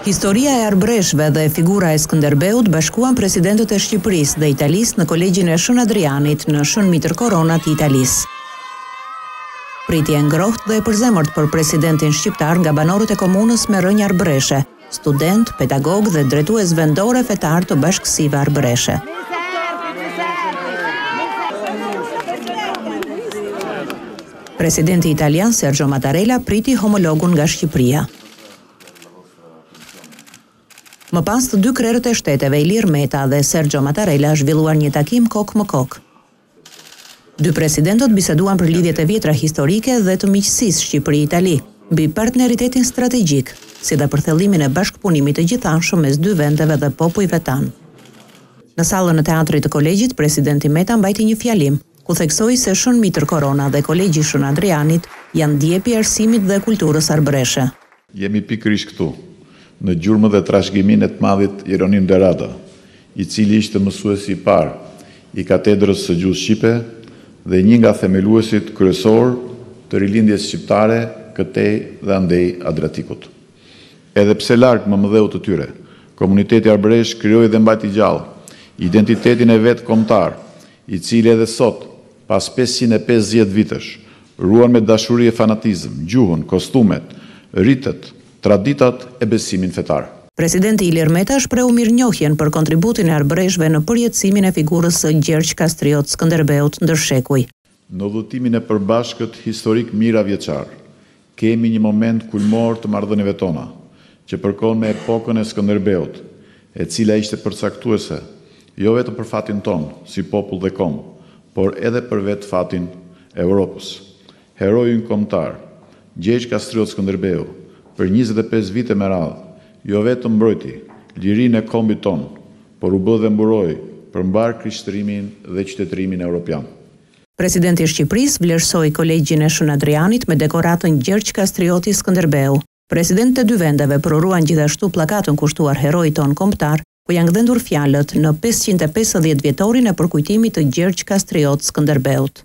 Historia e arbëreshëve dhe figura e Skënderbeut bashkuan presidentët e Shqipërisë dhe Italisë në Kolegjin e Shën Adrianit në Shën Mitër Korona të Italisë. Pritje e ngrohtë dhe e përzemërt për presidentin shqiptar nga banorët e komunës me rrënjë arbëreshe, studentë, pedagogë dhe drejtues vendorë e fetarë të bashkësive arbëreshe. Presidenti italian Sergio Mattarella priti homologun nga Shqipëria. Më pas të dy krerët e shteteve Ilir Meta dhe Sergio Mattarella zhvilluan një takim kokë më kokë. Dy presidentët biseduan për lidhjet e vjetra historike dhe të miqësisë Shqipëri-Itali, mbi partneritetin strategjik, si dhe për thellimin e bashkëpunimit të gjithanshëm mes dy vendeve dhe popujve tanë. Në sallën e Teatrit të Kolegjit, presidenti Meta mbajti një fjalim, ku theksoi se Shën Mitër Korona dhe Kolegji i Shën Adrianit janë djepi i arsimit dhe kulturës arbëreshe. Jemi pikërisht këtu, në gjurmë dhe trashëgiminë e të madhit Jeronim de Rada, i cili ishte mësuesi i parë i Katedrës së Gjuhës Shqipe dhe një nga themeluesit kryesorë të rilindjes shqiptare këtej dhe andej Adriatikut. Edhe pse larg mëmëdheut të tyre, komuniteti arbëresh krijoi dhe mbajti gjallë identitetin e vet kombëtar, i cili edhe sot Pas pesëqind e pesëdhjetë vitesh, ruan me dashuri e fanatizëm, gjuhën, kostumet, ritet, traditat e besimin fetar. Presidenti Ilir Meta shprehu mirënjohjen për kontributin e arbëreshëve në përjetësimin e figurës së Gjergj Kastriot Skënderbeut ndër shekuj. Në udhëtimin e përbashkët historik mijëravjeçar, Kemi një moment kulmor të marrëdhënieve tona, që përkon me epokën e Skënderbeut, e cila ishte përcaktuese, jo vetëm për fatin tonë, si popull dhe komb, por edhe për vetë fatin e Europës. Heroi ynë kombëtar, Gjergj Kastriot Skënderbeu, për njëzet e pesë vite me radhë, jo vetëm mbrojti lirinë e kombit tonë, por u bë dhe mburojë për mbarë krishtërimin dhe qytetërimin europian. Presidenti i Shqipërisë vlerësoi Kolegjin e Shën Adrianit me dekoratën Gjergj Kastrioti Skënderbeu. Presidentët e dy vendeve përuruan gjithashtu pllakatën kushtuar heroit tonë kombëtar, ku janë gdhendur fjalët në pesëqind e pesëdhjetë vjetorin e përkujtimit të Gjergj Kastriot Skënderbeut.